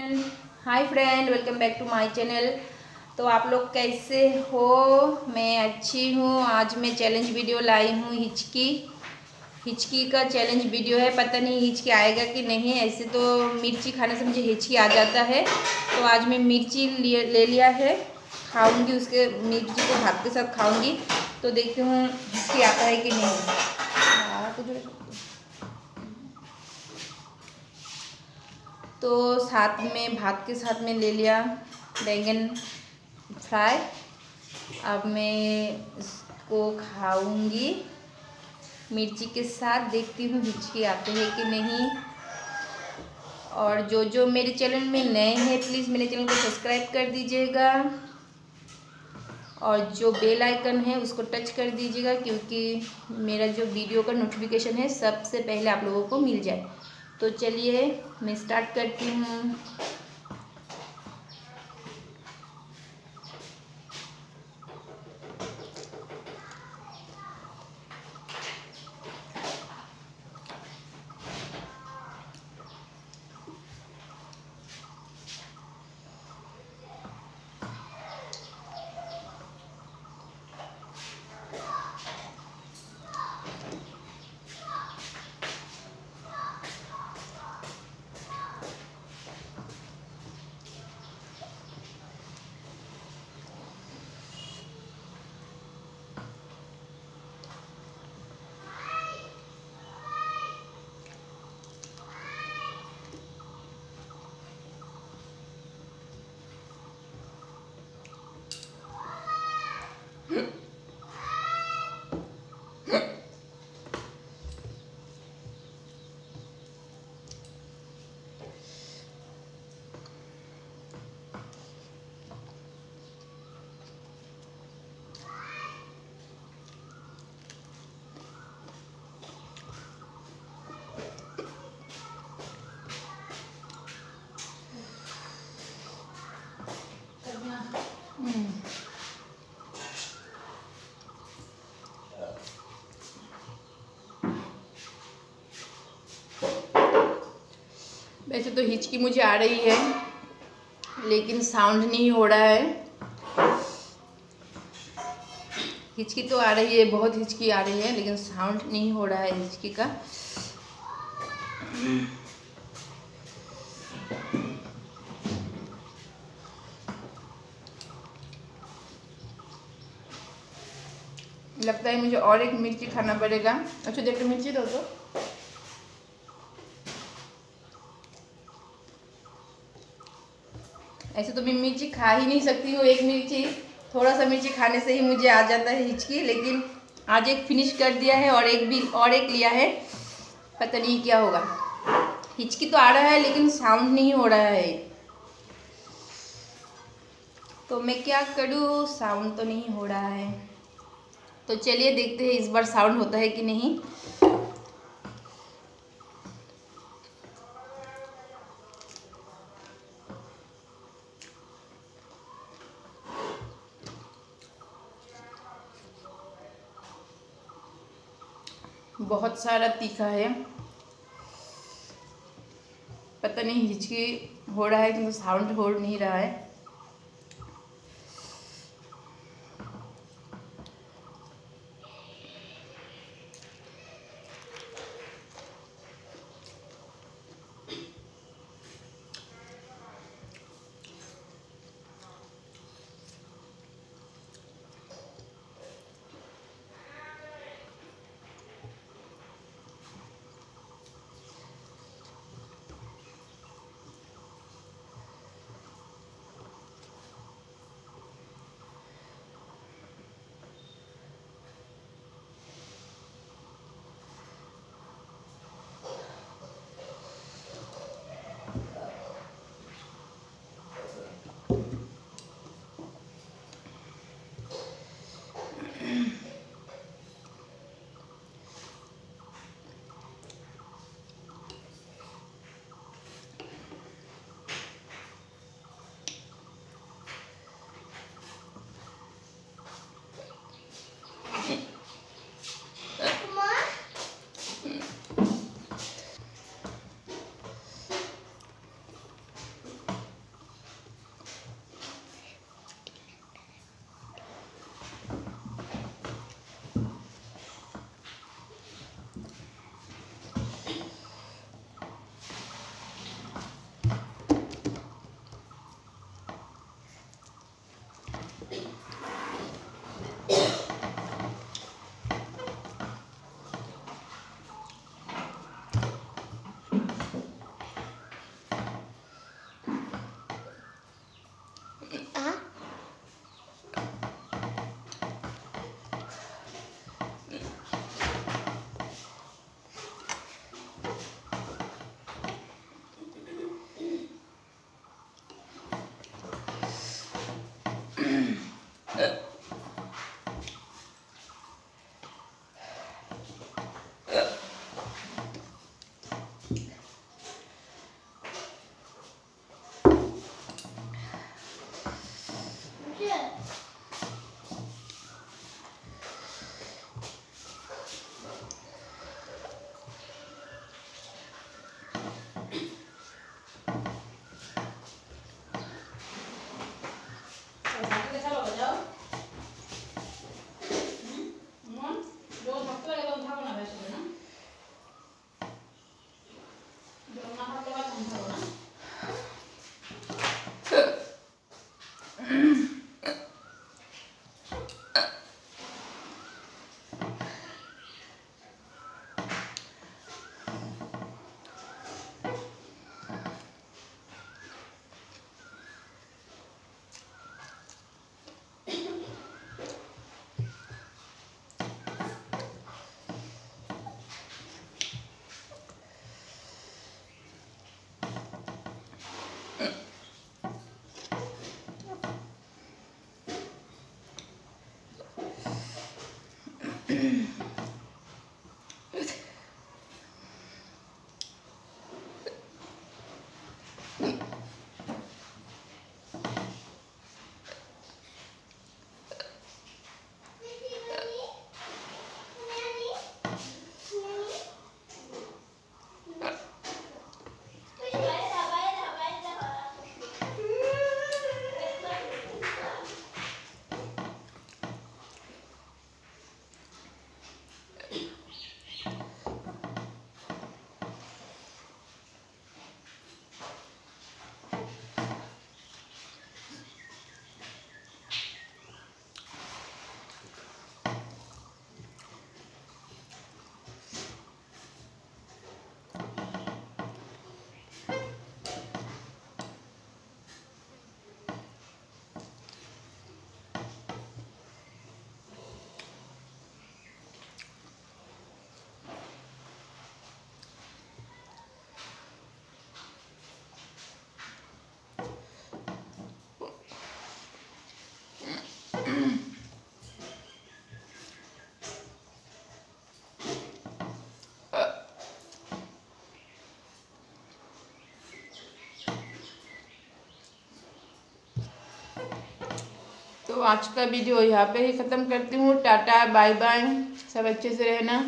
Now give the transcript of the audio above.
Hi friend welcome back to my channel तो आप लोग कैसे हो? मैं अच्छी हूँ। आज मैं चैलेंज वीडियो लाई हूँ हिचकी। हिचकी का चैलेंज वीडियो है। पता नहीं हिचकी आएगा कि नहीं। ऐसे तो मिर्ची खाने से मुझे हिचकी आ जाता है। तो आज मैं मिर्ची ले लिया है। खाऊँगी उसके मिर्ची को भात के साथ खाऊँगी। तो देखती हूँ हिचकी आता है कि नहीं। हाँ, तो साथ में, भात के साथ में ले लिया बैंगन फ्राई। अब मैं इसको खाऊँगी। मिर्ची के साथ देखती हूँ हिचकी आते हैं कि नहीं। और जो जो मेरे चैनल में नए हैं, प्लीज़ मेरे चैनल को सब्सक्राइब कर दीजिएगा। और जो बेल आइकन है, उसको टच कर दीजिएगा, क्योंकि मेरा जो वीडियो का नोटिफिकेशन है, सबसे पहले आप लोगों को मिल जाए। तो चलिए मैं स्टार्ट करती हूँ। वैसे तो हिचकी मुझे आ रही है लेकिन साउंड नहीं हो रहा है। हिचकी तो आ रही है बहुत हिचकी आ रही है लेकिन साउंड नहीं हो रहा है हिचकी का। लगता है मुझे और एक मिर्ची खाना पड़ेगा। अच्छा देखो मिर्ची दो तो। ऐसे तो मैं मिर्ची खा ही नहीं सकती हूँ, एक मिर्ची थोड़ा सा मिर्ची खाने से ही मुझे आ जाता है हिचकी, लेकिन आज एक फिनिश कर दिया है और एक भी, और एक लिया है। पता नहीं क्या होगा। हिचकी तो आ रहा है, लेकिन साउंड नहीं हो रहा है। तो मैं क्या करूँ? साउंड तो नहीं हो रहा है। तो चलिए देखते हैं इस बार साउंड होता है कि नहीं। बहुत सारा तीखा है। पता नहीं, हिचकी हो रहा है क्योंकि साउंड हो नहीं रहा है। आज का वीडियो यहाँ पे ही ख़त्म करती हूँ। टाटा बाय बाय सब अच्छे से रहना।